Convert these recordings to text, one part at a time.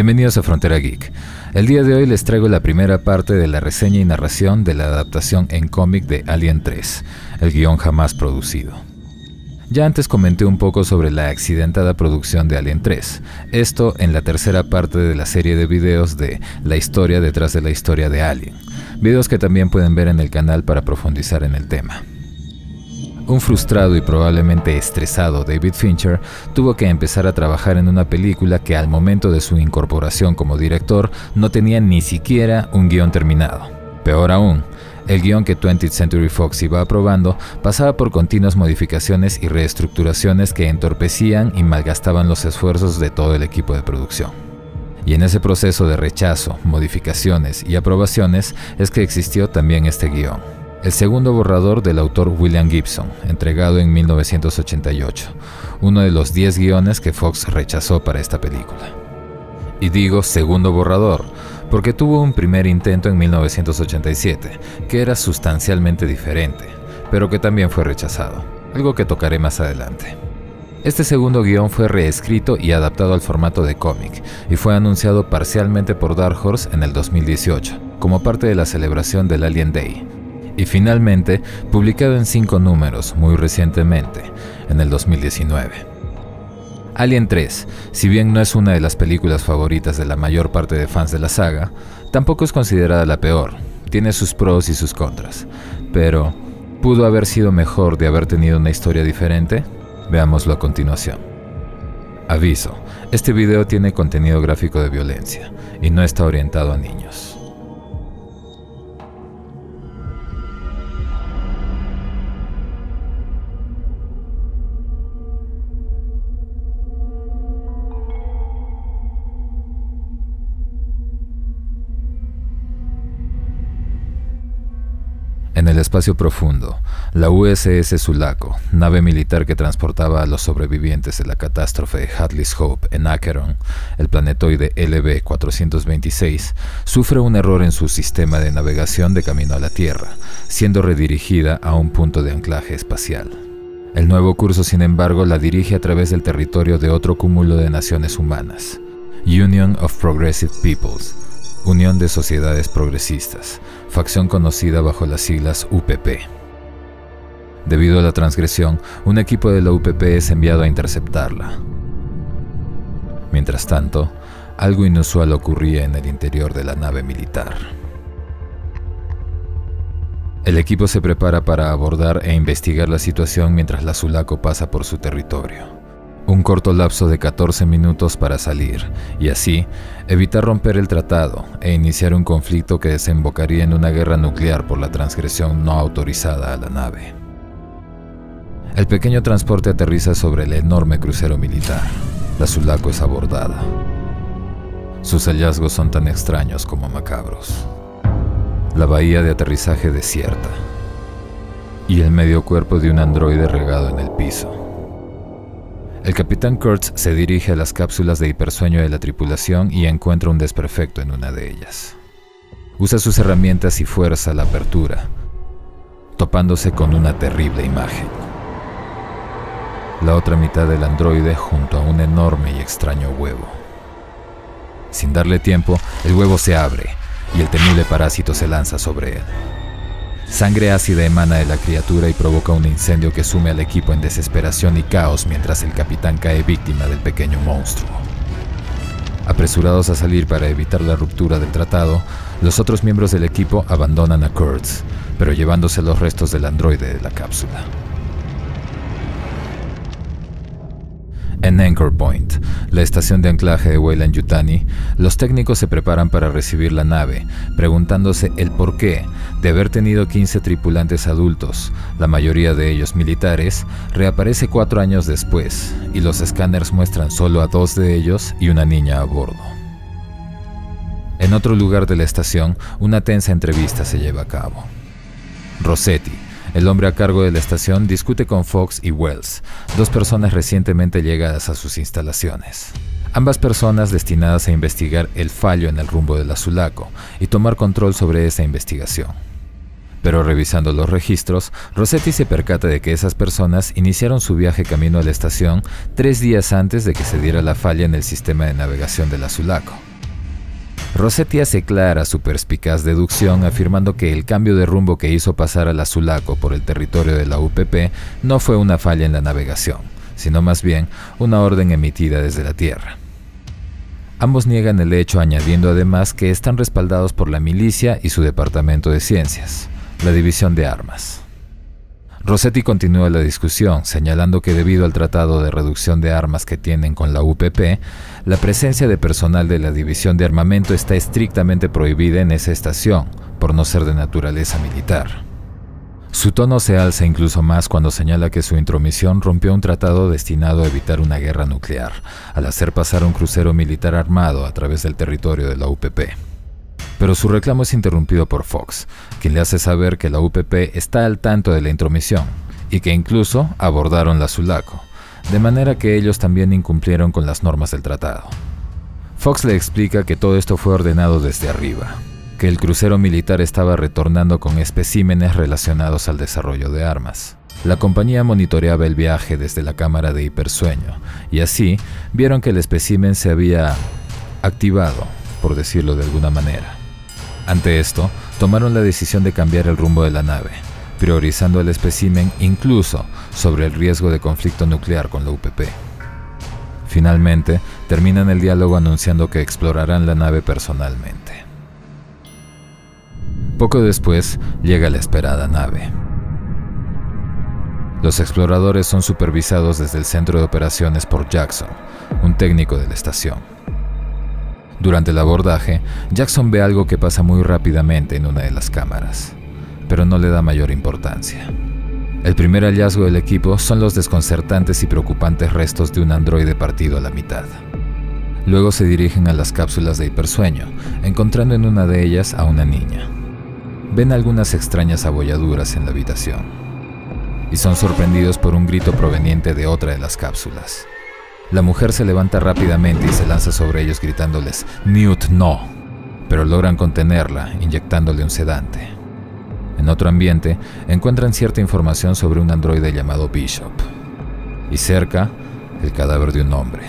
Bienvenidos a Frontera Geek. El día de hoy les traigo la primera parte de la reseña y narración de la adaptación en cómic de Alien 3, el guion jamás producido. Ya antes comenté un poco sobre la accidentada producción de Alien 3, esto en la tercera parte de la serie de videos de La historia detrás de la historia de Alien, videos que también pueden ver en el canal para profundizar en el tema. Un frustrado y probablemente estresado David Fincher tuvo que empezar a trabajar en una película que al momento de su incorporación como director no tenía ni siquiera un guion terminado. Peor aún, el guion que 20th Century Fox iba aprobando pasaba por continuas modificaciones y reestructuraciones que entorpecían y malgastaban los esfuerzos de todo el equipo de producción. Y en ese proceso de rechazo, modificaciones y aprobaciones es que existió también este guion el segundo borrador del autor William Gibson, entregado en 1988, uno de los 10 guiones que Fox rechazó para esta película. Y digo segundo borrador, porque tuvo un primer intento en 1987, que era sustancialmente diferente, pero que también fue rechazado, algo que tocaré más adelante. Este segundo guion fue reescrito y adaptado al formato de cómic, y fue anunciado parcialmente por Dark Horse en el 2018, como parte de la celebración del Alien Day, y finalmente publicado en cinco números muy recientemente, en el 2019. Alien 3, si bien no es una de las películas favoritas de la mayor parte de fans de la saga, tampoco es considerada la peor, tiene sus pros y sus contras, pero ¿pudo haber sido mejor de haber tenido una historia diferente? Veámoslo a continuación. Aviso, este video tiene contenido gráfico de violencia y no está orientado a niños. Espacio profundo, la USS Sulaco, nave militar que transportaba a los sobrevivientes de la catástrofe Hadley's Hope en Acheron, el planetoide LB-426, sufre un error en su sistema de navegación de camino a la Tierra, siendo redirigida a un punto de anclaje espacial. El nuevo curso, sin embargo, la dirige a través del territorio de otro cúmulo de naciones humanas, Union of Progressive Peoples, Unión de Sociedades Progresistas, facción conocida bajo las siglas UPP. Debido a la transgresión, un equipo de la UPP es enviado a interceptarla. Mientras tanto, algo inusual ocurría en el interior de la nave militar. El equipo se prepara para abordar e investigar la situación mientras la Sulaco pasa por su territorio un corto lapso de 14 minutos para salir y así evitar romper el tratado e iniciar un conflicto que desembocaría en una guerra nuclear por la transgresión no autorizada a la nave. El pequeño transporte aterriza sobre el enorme crucero militar. La Sulaco es abordada. Sus hallazgos son tan extraños como macabros. La bahía de aterrizaje desierta y el medio cuerpo de un androide regado en el piso. El capitán Kurtz se dirige a las cápsulas de hipersueño de la tripulación y encuentra un desperfecto en una de ellas. Usa sus herramientas y fuerza la apertura, topándose con una terrible imagen. La otra mitad del androide junto a un enorme y extraño huevo. Sin darle tiempo, el huevo se abre y el temible parásito se lanza sobre él. Sangre ácida emana de la criatura y provoca un incendio que sume al equipo en desesperación y caos mientras el capitán cae víctima del pequeño monstruo. Apresurados a salir para evitar la ruptura del tratado, los otros miembros del equipo abandonan a Kurtz, pero llevándose los restos del androide de la cápsula. En Anchor Point, la estación de anclaje de Weyland Yutani, los técnicos se preparan para recibir la nave, preguntándose el porqué de haber tenido 15 tripulantes adultos, la mayoría de ellos militares, reaparece cuatro años después, y los escáneres muestran solo a dos de ellos y una niña a bordo. En otro lugar de la estación, una tensa entrevista se lleva a cabo. Rossetti, el hombre a cargo de la estación discute con Fox y Wells, dos personas recientemente llegadas a sus instalaciones. Ambas personas destinadas a investigar el fallo en el rumbo del Azulaco y tomar control sobre esa investigación. Pero revisando los registros, Rossetti se percata de que esas personas iniciaron su viaje camino a la estación tres días antes de que se diera la falla en el sistema de navegación del Azulaco. Rossetti hace clara su perspicaz deducción afirmando que el cambio de rumbo que hizo pasar al Azulaco por el territorio de la UPP no fue una falla en la navegación, sino más bien una orden emitida desde la Tierra. Ambos niegan el hecho añadiendo además que están respaldados por la milicia y su departamento de ciencias, la división de armas. Rossetti continúa la discusión, señalando que debido al tratado de reducción de armas que tienen con la UPP, la presencia de personal de la división de armamento está estrictamente prohibida en esa estación, por no ser de naturaleza militar. Su tono se alza incluso más cuando señala que su intromisión rompió un tratado destinado a evitar una guerra nuclear, al hacer pasar un crucero militar armado a través del territorio de la UPP. Pero su reclamo es interrumpido por Fox, quien le hace saber que la UPP está al tanto de la intromisión y que incluso abordaron la Sulaco, de manera que ellos también incumplieron con las normas del tratado. Fox le explica que todo esto fue ordenado desde arriba, que el crucero militar estaba retornando con especímenes relacionados al desarrollo de armas. La compañía monitoreaba el viaje desde la cámara de hipersueño y así vieron que el espécimen se había activado, por decirlo de alguna manera. Ante esto, tomaron la decisión de cambiar el rumbo de la nave, priorizando el espécimen incluso sobre el riesgo de conflicto nuclear con la UPP. Finalmente, terminan el diálogo anunciando que explorarán la nave personalmente. Poco después llega la esperada nave. Los exploradores son supervisados desde el centro de operaciones por Jackson, un técnico de la estación. Durante el abordaje, Jackson ve algo que pasa muy rápidamente en una de las cámaras, pero no le da mayor importancia. El primer hallazgo del equipo son los desconcertantes y preocupantes restos de un androide partido a la mitad. Luego se dirigen a las cápsulas de hipersueño, encontrando en una de ellas a una niña ven algunas extrañas abolladuras en la habitación y son sorprendidos por un grito proveniente de otra de las cápsulas. La mujer se levanta rápidamente y se lanza sobre ellos gritándoles, Newt, no, pero logran contenerla inyectándole un sedante. En otro ambiente, encuentran cierta información sobre un androide llamado Bishop, y cerca, el cadáver de un hombre.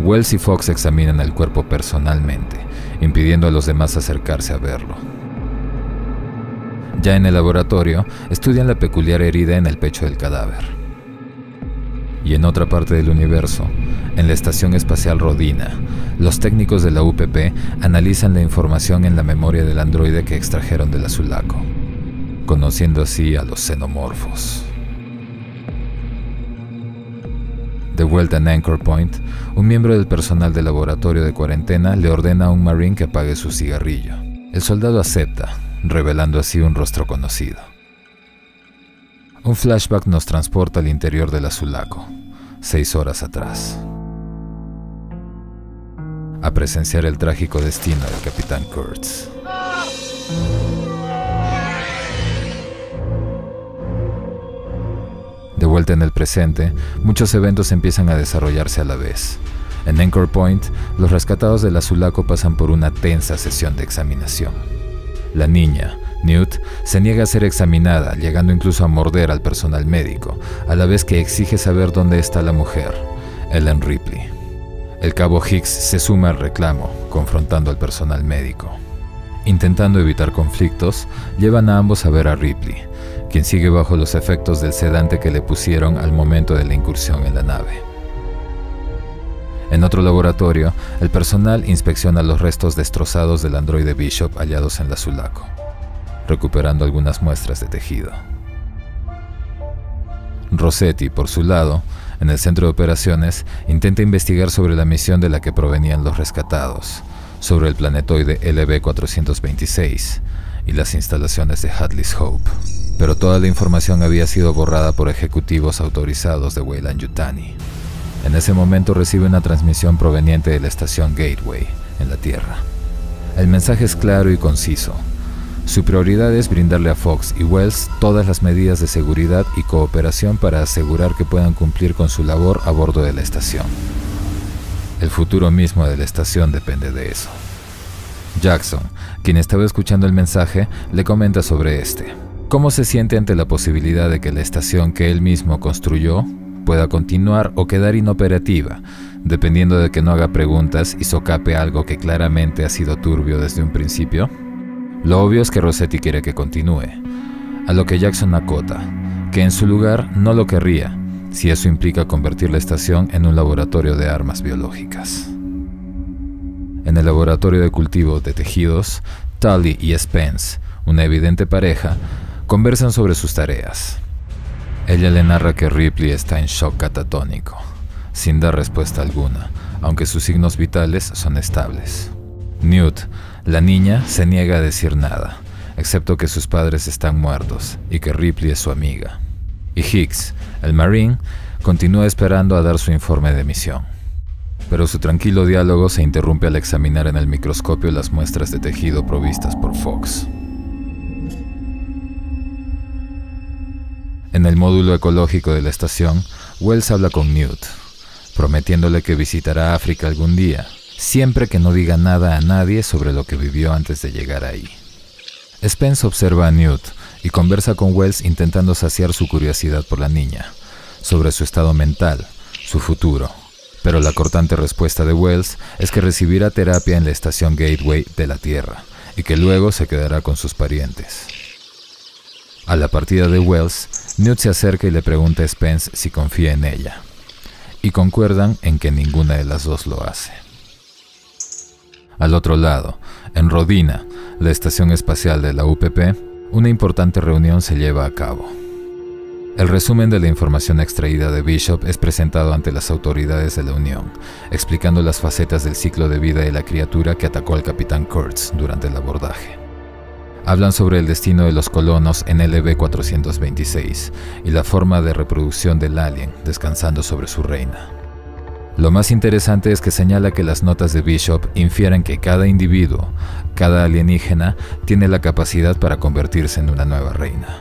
Wells y Fox examinan el cuerpo personalmente, impidiendo a los demás acercarse a verlo. Ya en el laboratorio, estudian la peculiar herida en el pecho del cadáver. Y en otra parte del universo, en la Estación Espacial Rodina, los técnicos de la UPP analizan la información en la memoria del androide que extrajeron del azulaco, conociendo así a los xenomorfos. De vuelta en Anchor Point, un miembro del personal del laboratorio de cuarentena le ordena a un marine que apague su cigarrillo. El soldado acepta, revelando así un rostro conocido. Un flashback nos transporta al interior del azulaco, seis horas atrás, a presenciar el trágico destino del capitán Kurtz. De vuelta en el presente, muchos eventos empiezan a desarrollarse a la vez. En Anchor Point, los rescatados del azulaco pasan por una tensa sesión de examinación. La niña, Newt, se niega a ser examinada, llegando incluso a morder al personal médico, a la vez que exige saber dónde está la mujer, Ellen Ripley. El cabo Hicks se suma al reclamo, confrontando al personal médico. Intentando evitar conflictos, llevan a ambos a ver a Ripley, quien sigue bajo los efectos del sedante que le pusieron al momento de la incursión en la nave. En otro laboratorio, el personal inspecciona los restos destrozados del androide Bishop hallados en la Sulaco, recuperando algunas muestras de tejido. Rossetti, por su lado, en el centro de operaciones, intenta investigar sobre la misión de la que provenían los rescatados, sobre el planetoide LB-426 y las instalaciones de Hadley's Hope. Pero toda la información había sido borrada por ejecutivos autorizados de Weyland Yutani. En ese momento recibe una transmisión proveniente de la estación Gateway, en la Tierra. El mensaje es claro y conciso. Su prioridad es brindarle a Fox y Wells todas las medidas de seguridad y cooperación para asegurar que puedan cumplir con su labor a bordo de la estación. El futuro mismo de la estación depende de eso. Jackson, quien estaba escuchando el mensaje, le comenta sobre este. ¿Cómo se siente ante la posibilidad de que la estación que él mismo construyó pueda continuar o quedar inoperativa dependiendo de que no haga preguntas y socape algo que claramente ha sido turbio desde un principio? Lo obvio es que Rossetti quiere que continúe, a lo que Jackson acota, que en su lugar no lo querría, si eso implica convertir la estación en un laboratorio de armas biológicas. En el laboratorio de cultivo de tejidos, Tully y Spence, una evidente pareja, conversan sobre sus tareas. Ella le narra que Ripley está en shock catatónico, sin dar respuesta alguna, aunque sus signos vitales son estables. Newt, la niña, se niega a decir nada, excepto que sus padres están muertos y que Ripley es su amiga. Y Hicks, el Marine, continúa esperando a dar su informe de misión. Pero su tranquilo diálogo se interrumpe al examinar en el microscopio las muestras de tejido provistas por Fox. En el módulo ecológico de la estación, Wells habla con Newt, prometiéndole que visitará África algún día, siempre que no diga nada a nadie sobre lo que vivió antes de llegar ahí. Spence observa a Newt y conversa con Wells intentando saciar su curiosidad por la niña, sobre su estado mental, su futuro. Pero la cortante respuesta de Wells es que recibirá terapia en la estación Gateway de la Tierra y que luego se quedará con sus parientes. A la partida de Wells, Newt se acerca y le pregunta a Spence si confía en ella, y concuerdan en que ninguna de las dos lo hace. Al otro lado, en Rodina, la estación espacial de la UPP, una importante reunión se lleva a cabo. El resumen de la información extraída de Bishop es presentado ante las autoridades de la Unión, explicando las facetas del ciclo de vida de la criatura que atacó al capitán Kurtz durante el abordaje. Hablan sobre el destino de los colonos en LB-426 y la forma de reproducción del alien descansando sobre su reina. Lo más interesante es que señala que las notas de Bishop infieren que cada individuo, cada alienígena, tiene la capacidad para convertirse en una nueva reina.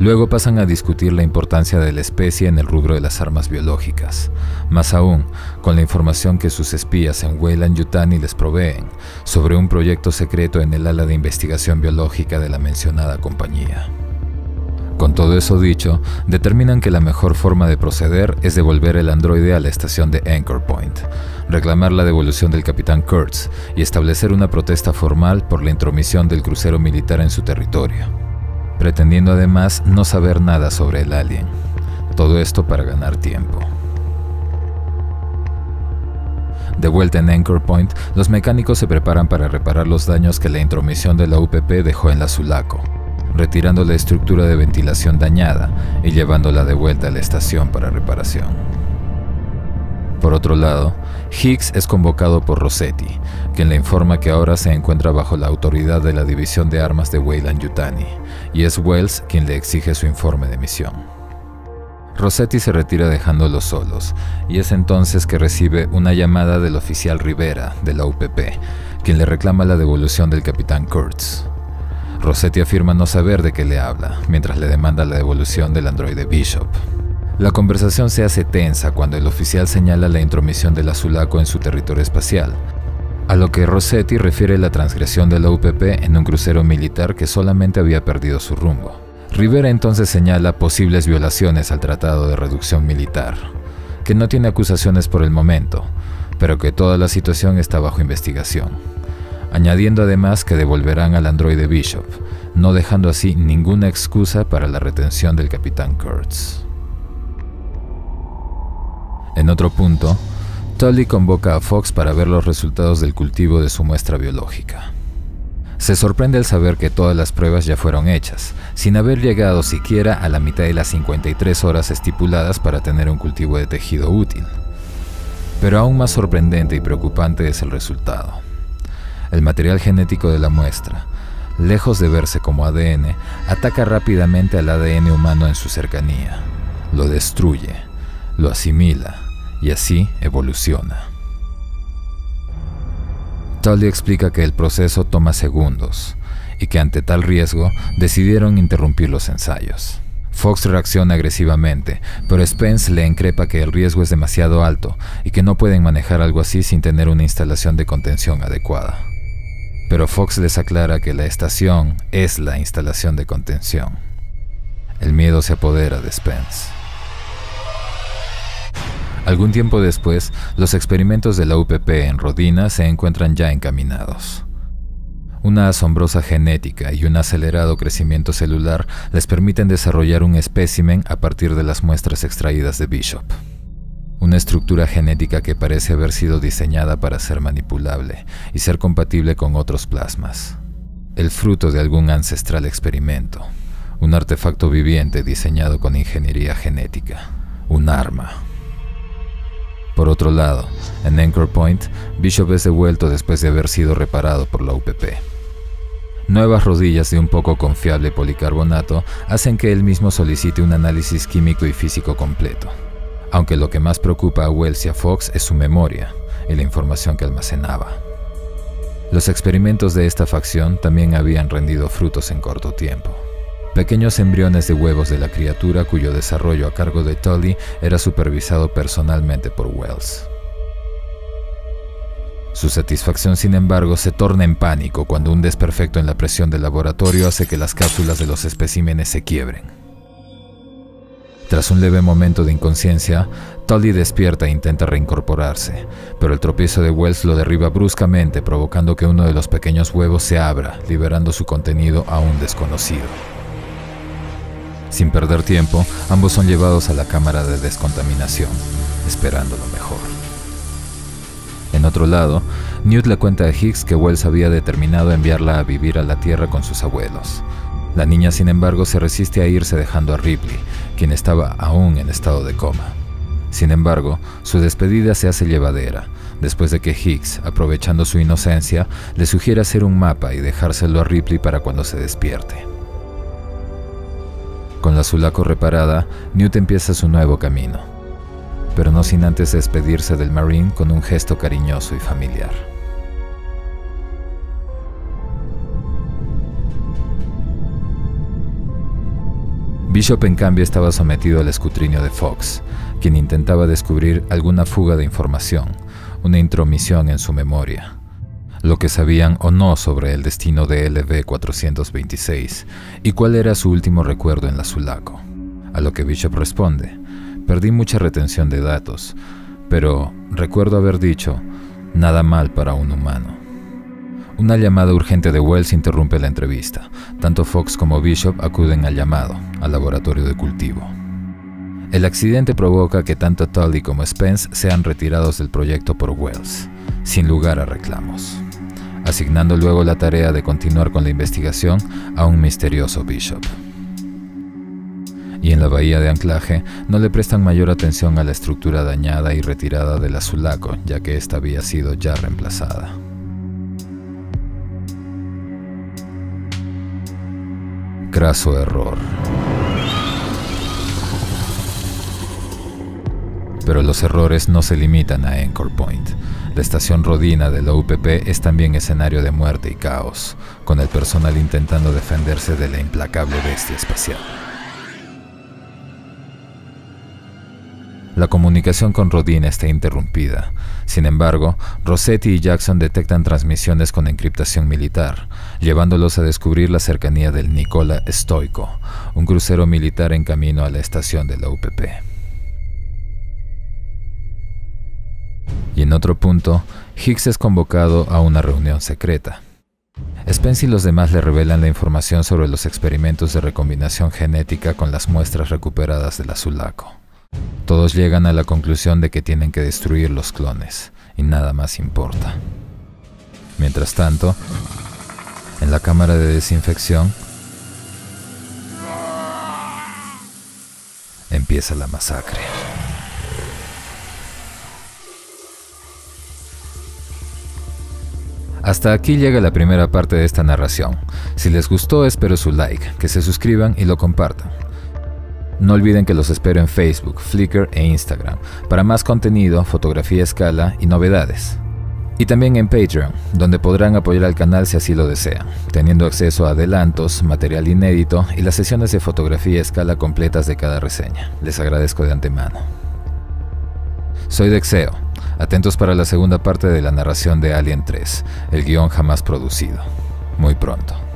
Luego pasan a discutir la importancia de la especie en el rubro de las armas biológicas, más aún con la información que sus espías en Weyland Yutani les proveen sobre un proyecto secreto en el ala de investigación biológica de la mencionada compañía. Con todo eso dicho, determinan que la mejor forma de proceder es devolver el androide a la estación de Anchor Point, reclamar la devolución del capitán Kurtz y establecer una protesta formal por la intromisión del crucero militar en su territorio pretendiendo además no saber nada sobre el alien. Todo esto para ganar tiempo. De vuelta en Anchor Point, los mecánicos se preparan para reparar los daños que la intromisión de la UPP dejó en la Sulaco, retirando la estructura de ventilación dañada y llevándola de vuelta a la estación para reparación. Por otro lado, Higgs es convocado por Rossetti, quien le informa que ahora se encuentra bajo la autoridad de la División de Armas de Weyland Yutani, y es Wells quien le exige su informe de misión. Rossetti se retira dejándolos solos, y es entonces que recibe una llamada del oficial Rivera, de la UPP, quien le reclama la devolución del capitán Kurtz. Rossetti afirma no saber de qué le habla, mientras le demanda la devolución del androide Bishop. La conversación se hace tensa cuando el oficial señala la intromisión del azulaco en su territorio espacial, a lo que Rossetti refiere la transgresión de la UPP en un crucero militar que solamente había perdido su rumbo. Rivera entonces señala posibles violaciones al Tratado de Reducción Militar, que no tiene acusaciones por el momento, pero que toda la situación está bajo investigación, añadiendo además que devolverán al androide Bishop, no dejando así ninguna excusa para la retención del capitán Kurtz. En otro punto, Tully convoca a Fox para ver los resultados del cultivo de su muestra biológica. Se sorprende al saber que todas las pruebas ya fueron hechas, sin haber llegado siquiera a la mitad de las 53 horas estipuladas para tener un cultivo de tejido útil. Pero aún más sorprendente y preocupante es el resultado. El material genético de la muestra, lejos de verse como ADN, ataca rápidamente al ADN humano en su cercanía, lo destruye, lo asimila y así evoluciona. Tully explica que el proceso toma segundos y que ante tal riesgo decidieron interrumpir los ensayos. Fox reacciona agresivamente, pero Spence le increpa que el riesgo es demasiado alto y que no pueden manejar algo así sin tener una instalación de contención adecuada. Pero Fox les aclara que la estación es la instalación de contención. El miedo se apodera de Spence. Algún tiempo después, los experimentos de la UPP en Rodina se encuentran ya encaminados. Una asombrosa genética y un acelerado crecimiento celular les permiten desarrollar un espécimen a partir de las muestras extraídas de Bishop. Una estructura genética que parece haber sido diseñada para ser manipulable y ser compatible con otros plasmas. El fruto de algún ancestral experimento. Un artefacto viviente diseñado con ingeniería genética. Un arma. Por otro lado, en Anchor Point, Bishop es devuelto después de haber sido reparado por la UPP. Nuevas rodillas de un poco confiable policarbonato hacen que él mismo solicite un análisis químico y físico completo, aunque lo que más preocupa a Wells y a Fox es su memoria y la información que almacenaba. Los experimentos de esta facción también habían rendido frutos en corto tiempo pequeños embriones de huevos de la criatura cuyo desarrollo a cargo de Tully era supervisado personalmente por Wells. Su satisfacción, sin embargo, se torna en pánico cuando un desperfecto en la presión del laboratorio hace que las cápsulas de los especímenes se quiebren. Tras un leve momento de inconsciencia, Tully despierta e intenta reincorporarse, pero el tropiezo de Wells lo derriba bruscamente, provocando que uno de los pequeños huevos se abra, liberando su contenido a un desconocido. Sin perder tiempo, ambos son llevados a la cámara de descontaminación, esperando lo mejor. En otro lado, Newt le cuenta a Higgs que Wells había determinado enviarla a vivir a la Tierra con sus abuelos. La niña, sin embargo, se resiste a irse dejando a Ripley, quien estaba aún en estado de coma. Sin embargo, su despedida se hace llevadera, después de que Higgs, aprovechando su inocencia, le sugiere hacer un mapa y dejárselo a Ripley para cuando se despierte. Con la Sulaco reparada, Newt empieza su nuevo camino, pero no sin antes despedirse del Marine con un gesto cariñoso y familiar. Bishop en cambio estaba sometido al escrutinio de Fox, quien intentaba descubrir alguna fuga de información, una intromisión en su memoria lo que sabían o no sobre el destino de LV-426 y cuál era su último recuerdo en la Sulaco. A lo que Bishop responde, perdí mucha retención de datos, pero recuerdo haber dicho, nada mal para un humano. Una llamada urgente de Wells interrumpe la entrevista. Tanto Fox como Bishop acuden al llamado, al laboratorio de cultivo. El accidente provoca que tanto Tully como Spence sean retirados del proyecto por Wells, sin lugar a reclamos asignando luego la tarea de continuar con la investigación a un misterioso Bishop. Y en la bahía de anclaje no le prestan mayor atención a la estructura dañada y retirada del azulaco, ya que ésta había sido ya reemplazada. Craso error. Pero los errores no se limitan a Anchor Point. La estación Rodina de la UPP es también escenario de muerte y caos, con el personal intentando defenderse de la implacable bestia espacial. La comunicación con Rodina está interrumpida. Sin embargo, Rossetti y Jackson detectan transmisiones con encriptación militar, llevándolos a descubrir la cercanía del Nicola Stoico, un crucero militar en camino a la estación de la UPP. y en otro punto, Higgs es convocado a una reunión secreta. Spence y los demás le revelan la información sobre los experimentos de recombinación genética con las muestras recuperadas del azulaco. Todos llegan a la conclusión de que tienen que destruir los clones, y nada más importa. Mientras tanto, en la cámara de desinfección, empieza la masacre. Hasta aquí llega la primera parte de esta narración. Si les gustó espero su like, que se suscriban y lo compartan. No olviden que los espero en Facebook, Flickr e Instagram para más contenido, fotografía escala y novedades. Y también en Patreon, donde podrán apoyar al canal si así lo desean, teniendo acceso a adelantos, material inédito y las sesiones de fotografía escala completas de cada reseña. Les agradezco de antemano. Soy Dexeo Atentos para la segunda parte de la narración de Alien 3, el guion jamás producido. Muy pronto.